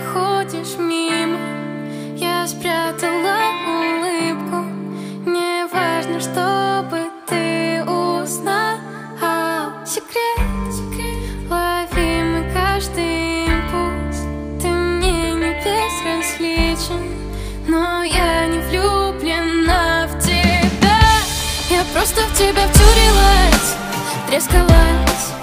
проходишь мимо. Я спрятала улыбку. Не важно, чтобы ты узнал Секрет, секрет. Ловим каждый импульс. Ты мне не безразличен Но я не влюблена в тебя. Я просто в тебя втюрилась Трескалась.